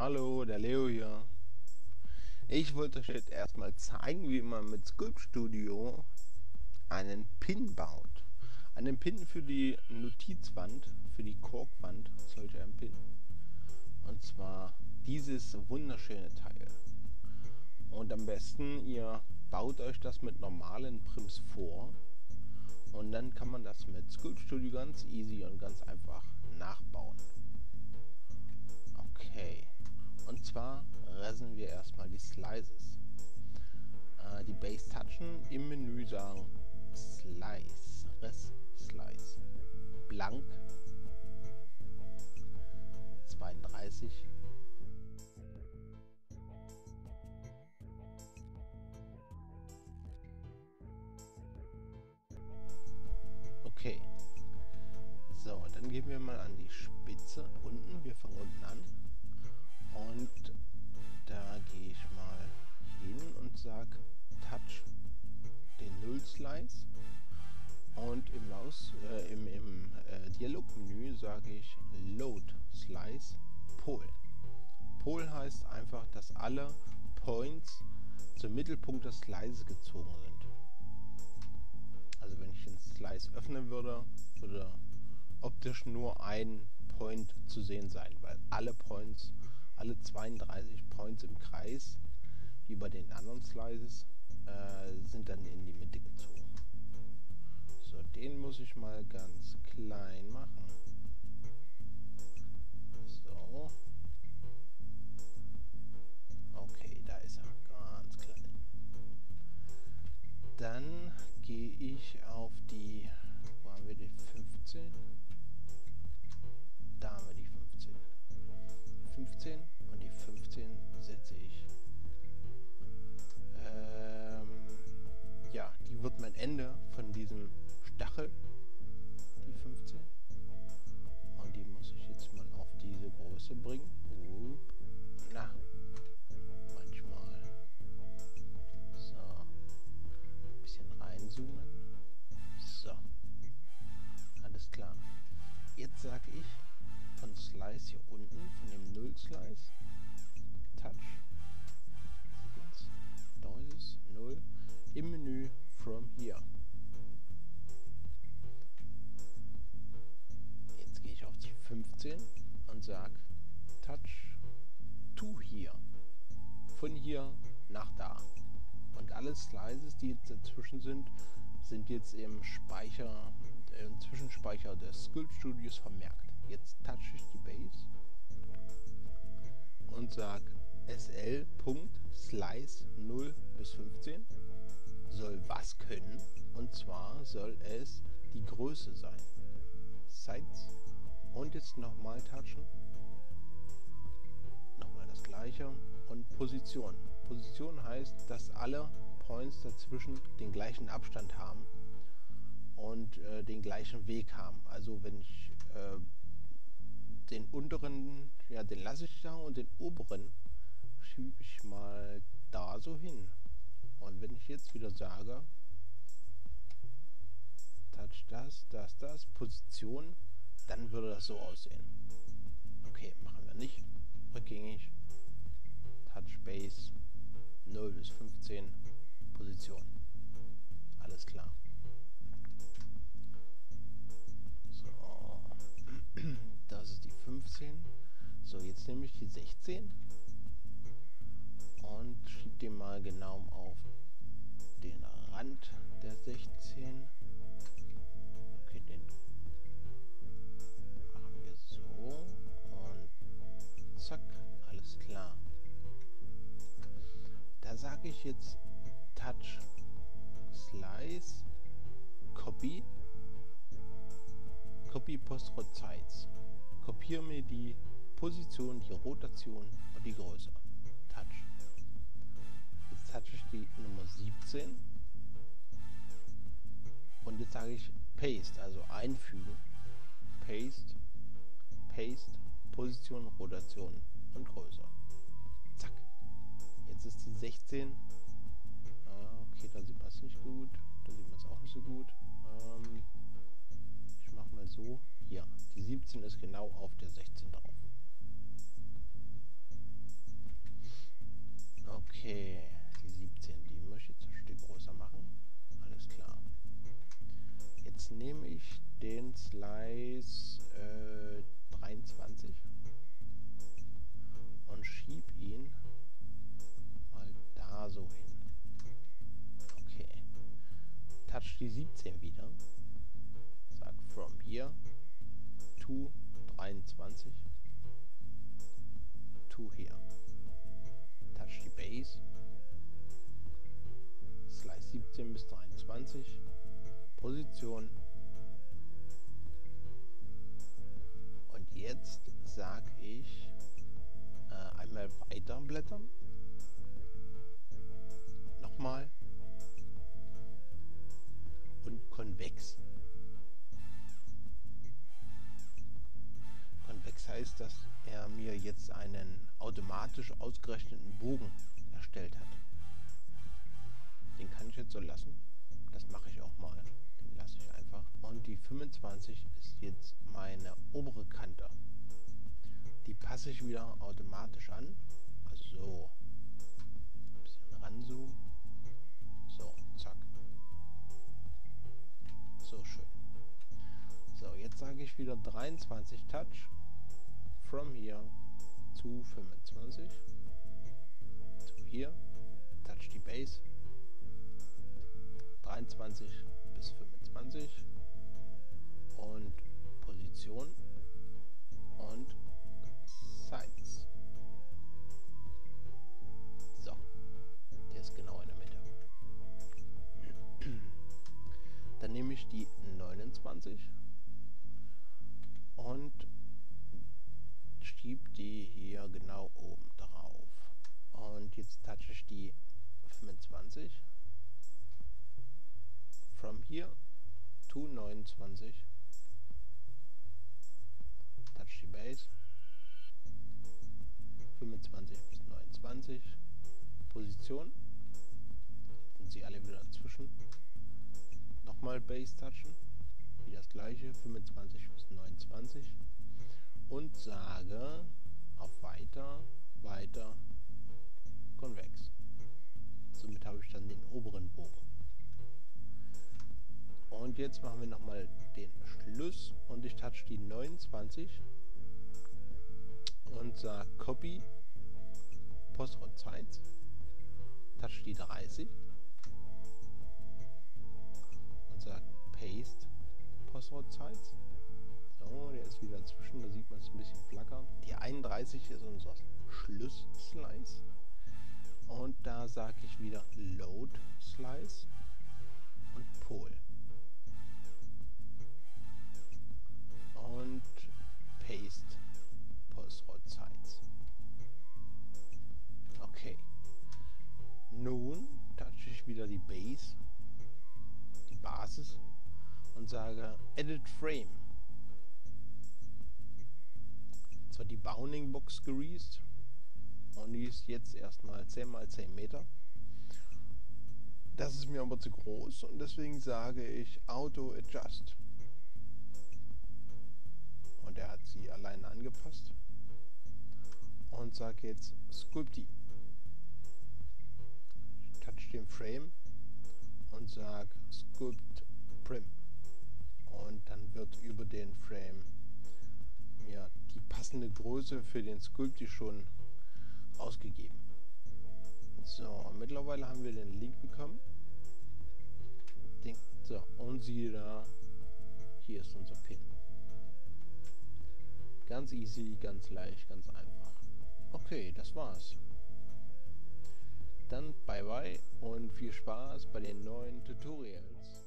Hallo, der Leo hier. Ich wollte euch jetzt erstmal zeigen, wie man mit Sculpt Studio einen Pin baut. Einen Pin für die Notizwand, für die Korkwand, solch ein Pin. Und zwar dieses wunderschöne Teil. Und am besten, ihr baut euch das mit normalen Prims vor. Und dann kann man das mit Sculpt Studio ganz easy und ganz einfach nachbauen. Okay. Und zwar resen wir erstmal die Slices. Äh, die Base touchen, im Menü sagen Slice, Res, Slice. Blank 32 Okay. So, dann gehen wir mal an die Spitze unten. Wir fangen unten an. Und da gehe ich mal hin und sage Touch den Null Slice. Und im, Maus, äh, im, im äh, Dialogmenü sage ich Load Slice Pol. Pol heißt einfach, dass alle Points zum Mittelpunkt des Slices gezogen sind. Also wenn ich den Slice öffnen würde, würde optisch nur ein Point zu sehen sein, weil alle Points alle 32 Points im Kreis, wie bei den anderen Slices, äh, sind dann in die Mitte gezogen. So, den muss ich mal ganz klein machen. So. Okay, da ist er. Ganz klein. Dann gehe ich auf die, wo haben wir die 15? Da haben wir die 15. 15 15 setze ich. Ähm, ja, die wird mein Ende von diesem Stachel. Die 15. Und die muss ich jetzt mal auf diese Größe bringen. Upp. Na, manchmal. So. Ein bisschen reinzoomen. So. Alles klar. Jetzt sage ich, von Slice hier unten, von dem Null Slice. Touch. Sequence. Noises. Null. Im Menü From Here. Jetzt gehe ich auf die 15 und sage Touch to Here. Von hier nach da. Und alle Slices, die jetzt dazwischen sind, sind jetzt im Speicher, im Zwischenspeicher des Sculpt Studios vermerkt. Jetzt touche ich die Base und sage sl.slice 0 bis 15 soll was können und zwar soll es die Größe sein. Sides und jetzt nochmal touchen. Nochmal das gleiche und Position. Position heißt, dass alle Points dazwischen den gleichen Abstand haben und äh, den gleichen Weg haben. Also wenn ich äh, den unteren, ja, den lasse ich da und den oberen schiebe ich mal da so hin. Und wenn ich jetzt wieder sage, touch das, das, das, Position, dann würde das so aussehen. Okay, machen wir nicht. Rückgängig. Touch Base 0 bis 15. Position. Alles klar. Das ist die 15. So, jetzt nehme ich die 16 und schiebe den mal genau auf den Rand der 16. Okay, den machen wir so und zack, alles klar. Da sage ich jetzt Touch Slice Copy Copy Post Size kopiere mir die Position, die Rotation und die Größe. Jetzt touche ich die Nummer 17 und jetzt sage ich Paste, also einfügen. Paste, Paste, Position, Rotation und Größe. Zack. Jetzt ist die 16. Ah, okay, da sieht man es nicht gut. Da sieht man es auch nicht so gut. Ähm, ich mache mal so. Hier, die 17 ist genau auf der 16 drauf. Jetzt nehme ich den Slice äh, 23 und schiebe ihn mal da so hin. Okay. Touch die 17 wieder. Sag from here to 23 to here. Touch die Base. Slice 17 bis 23. Position. Und jetzt sag ich äh, einmal weiter blättern. Nochmal. Und konvex. Konvex heißt, dass er mir jetzt einen automatisch ausgerechneten Bogen erstellt hat. Den kann ich jetzt so lassen. Das mache ich auch mal. 25 ist jetzt meine obere Kante. Die passe ich wieder automatisch an. Also so. Ein bisschen ranzoomen. So, zack. So schön. So, jetzt sage ich wieder 23 Touch. From here zu 25. Zu hier. Touch die Base. 23 bis 25. Und Position. Und Sides. So. Der ist genau in der Mitte. Dann nehme ich die 29 und schiebe die hier genau oben drauf. Und jetzt touche ich die 25 from here to 29 die Base 25 bis 29 Position. Sind sie alle wieder dazwischen. Nochmal Base touchen. Wie das gleiche. 25 bis 29 und sage auf weiter, weiter, konvex. Somit habe ich dann den oberen Bogen. Und jetzt machen wir nochmal den Schluss und ich touch die 29 und sage Copy, Postrot Size, touch die 30 und sage Paste, Postrot Size so, der ist wieder dazwischen, da sieht man es ein bisschen flackern. Die 31 ist unser Schluss-Slice. Und da sage ich wieder Load Slice und Pol. Und Paste Postrod Sides. Okay. Nun touche ich wieder die Base, die Basis und sage Edit Frame zwar die Bounding Box greased und die ist jetzt erstmal 10 x 10 Meter. Das ist mir aber zu groß und deswegen sage ich Auto Adjust. Und er hat sie alleine angepasst. Und sage jetzt Sculpti. Touch den Frame und sage Sculpt Prim. Und dann wird über den Frame ja, die passende Größe für den Sculpti schon ausgegeben. So, mittlerweile haben wir den Link bekommen. Den, so, und siehe da, hier ist unser Pin. Ganz easy, ganz leicht, ganz einfach. Okay, das war's. Dann bye bye und viel Spaß bei den neuen Tutorials.